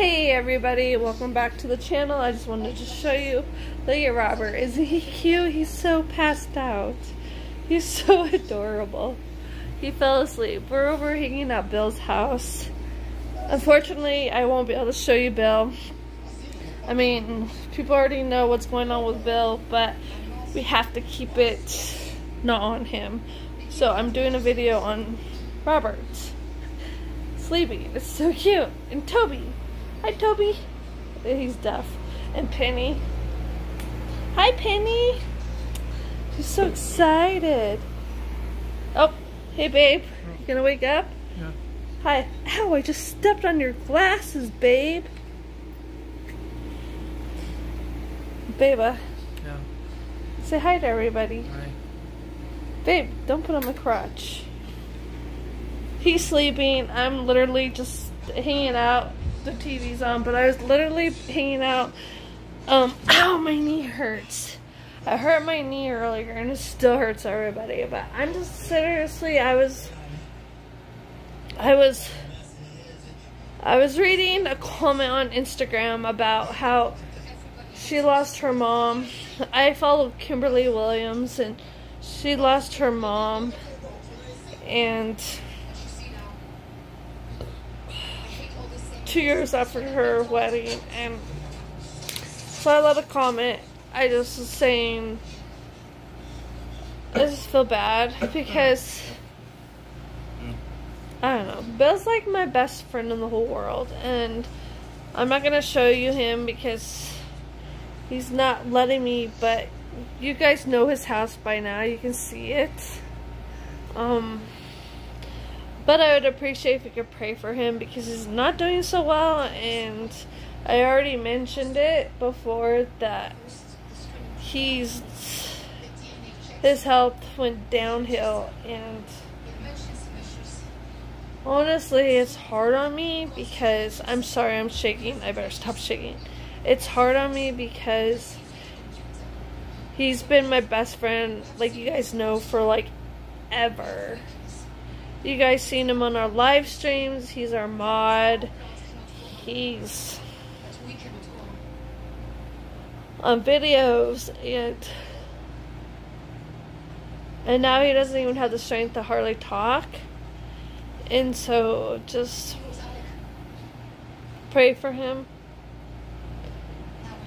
Hey everybody, welcome back to the channel. I just wanted to show you. Look at Robert. Isn't he cute? He's so passed out. He's so adorable. He fell asleep. We're over hanging at Bill's house. Unfortunately, I won't be able to show you Bill. I mean, people already know what's going on with Bill, but we have to keep it not on him. So I'm doing a video on Robert sleeping. It's so cute. And Toby. Hi, Toby. He's deaf. And Penny. Hi, Penny. She's so excited. Oh, hey, babe. You gonna wake up? Yeah. Hi. Ow, I just stepped on your glasses, babe. Baba. Uh, yeah. Say hi to everybody. Hi. Babe, don't put on my crotch. He's sleeping. I'm literally just hanging out. The TV's on, but I was literally hanging out. Um, ow, my knee hurts. I hurt my knee earlier and it still hurts everybody. But I'm just seriously, I was, I was, I was reading a comment on Instagram about how she lost her mom. I follow Kimberly Williams and she lost her mom and two years after her wedding and so I let a comment. I just was saying I just feel bad because I don't know Bill's like my best friend in the whole world and I'm not gonna show you him because he's not letting me but you guys know his house by now you can see it. Um but I would appreciate if you could pray for him because he's not doing so well and I already mentioned it before that he's his health went downhill and honestly it's hard on me because I'm sorry I'm shaking. I better stop shaking. It's hard on me because he's been my best friend like you guys know for like ever you guys seen him on our live streams? He's our mod. He's on videos and and now he doesn't even have the strength to hardly talk. And so just pray for him.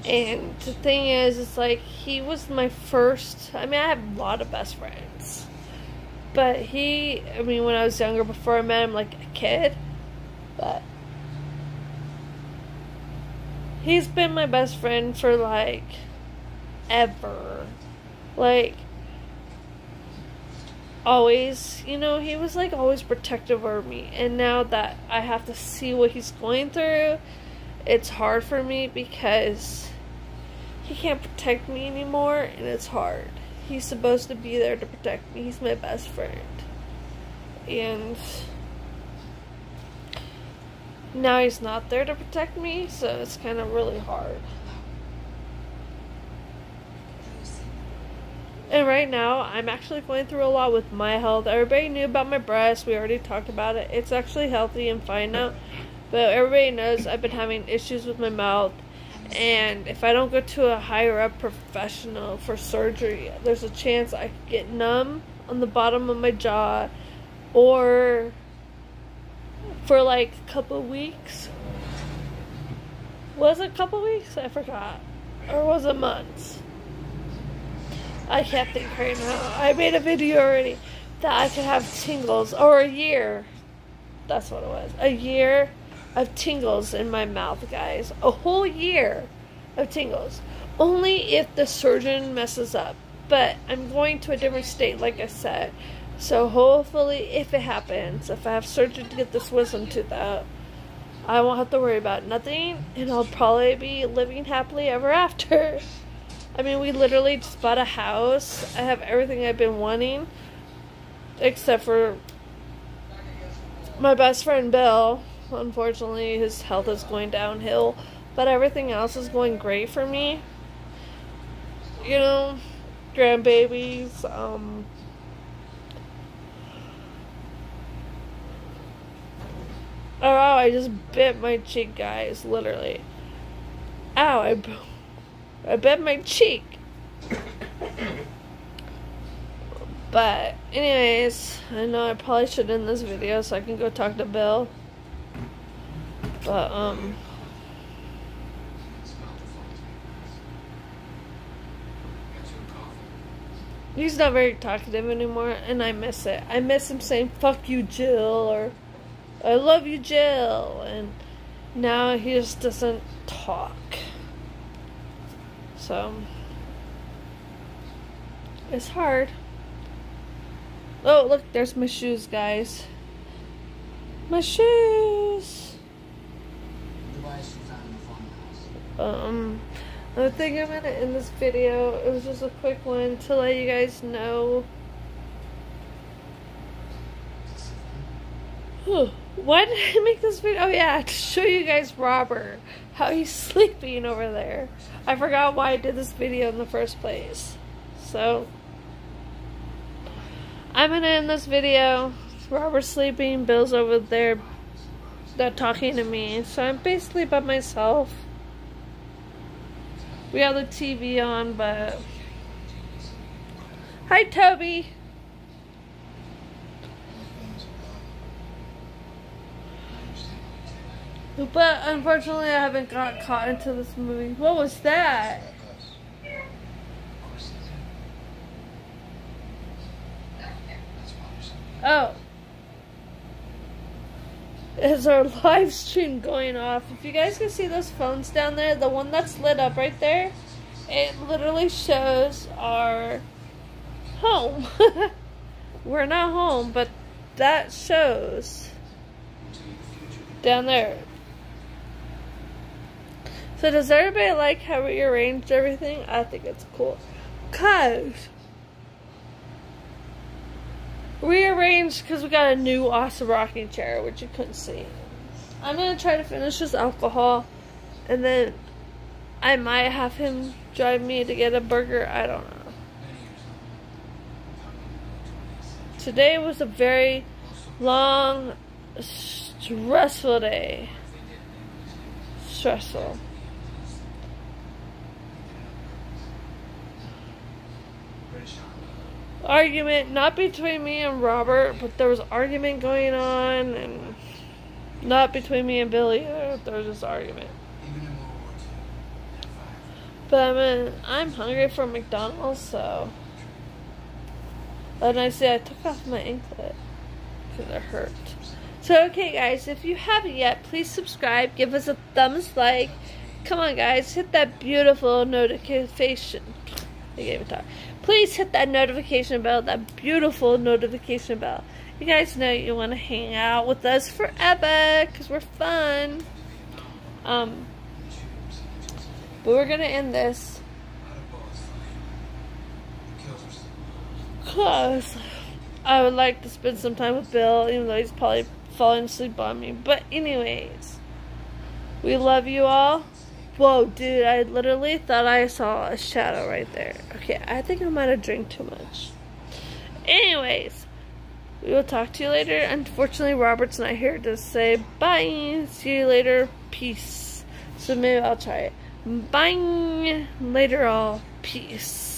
And the thing is it's like he was my first i mean i have a lot of best friends but he i mean when i was younger before i met him like a kid but he's been my best friend for like ever. Like always, you know, he was like always protective over me. And now that I have to see what he's going through, it's hard for me because he can't protect me anymore and it's hard. He's supposed to be there to protect me. He's my best friend. And now he's not there to protect me, so it's kind of really hard. And right now, I'm actually going through a lot with my health. Everybody knew about my breast. We already talked about it. It's actually healthy and fine now. But everybody knows I've been having issues with my mouth. And if I don't go to a higher up professional for surgery, there's a chance I could get numb on the bottom of my jaw or for like a couple weeks. Was it a couple weeks? I forgot. Or was it months? I can't think right now. I made a video already that I could have tingles or a year. That's what it was. A year of tingles in my mouth, guys. A whole year of tingles. Only if the surgeon messes up. But I'm going to a different state, like I said. So hopefully, if it happens, if I have surgery to get this wisdom tooth out, I won't have to worry about nothing, and I'll probably be living happily ever after. I mean, we literally just bought a house. I have everything I've been wanting, except for my best friend Bill. Unfortunately, his health is going downhill, but everything else is going great for me. You know, grandbabies, um, Oh, I just bit my cheek, guys. Literally. Ow, I, I bit my cheek. But, anyways, I know I probably should end this video so I can go talk to Bill. But, um... He's not very talkative anymore, and I miss it. I miss him saying, fuck you, Jill, or I love you, Jill, and now he just doesn't talk. So, it's hard. Oh, look, there's my shoes, guys. My shoes! Um, I think I'm gonna end this video. It was just a quick one to let you guys know. Why did I make this video? Oh yeah, to show you guys Robert, how he's sleeping over there. I forgot why I did this video in the first place. So, I'm gonna end this video. Robert's sleeping, Bill's over there. They're talking to me. So I'm basically by myself. We have the TV on, but... Hi, Toby! But unfortunately, I haven't got caught into this movie. What was that? Oh. Is our live stream going off? If you guys can see those phones down there, the one that's lit up right there, it literally shows our home. We're not home, but that shows down there. So does everybody like how we arranged everything? I think it's cool. Cause rearranged because we got a new awesome rocking chair, which you couldn't see. I'm gonna try to finish this alcohol, and then I might have him drive me to get a burger. I don't know. Today was a very long, stressful day. Stressful. Argument, not between me and Robert, but there was argument going on, and not between me and Billy either. There was this argument. But I mean, I'm hungry for McDonald's, so. And I say I took off my anklet because it hurt. So, okay, guys, if you haven't yet, please subscribe, give us a thumbs like. Come on, guys, hit that beautiful notification. Gave it time please hit that notification bell, that beautiful notification bell. You guys know you want to hang out with us forever because we're fun. Um, but we're going to end this. Because I would like to spend some time with Bill, even though he's probably falling asleep on me. But anyways, we love you all. Whoa, dude, I literally thought I saw a shadow right there. Okay, I think I might have drank too much. Anyways, we will talk to you later. Unfortunately, Robert's not here to say bye. See you later. Peace. So maybe I'll try it. Bye. Later all. Peace.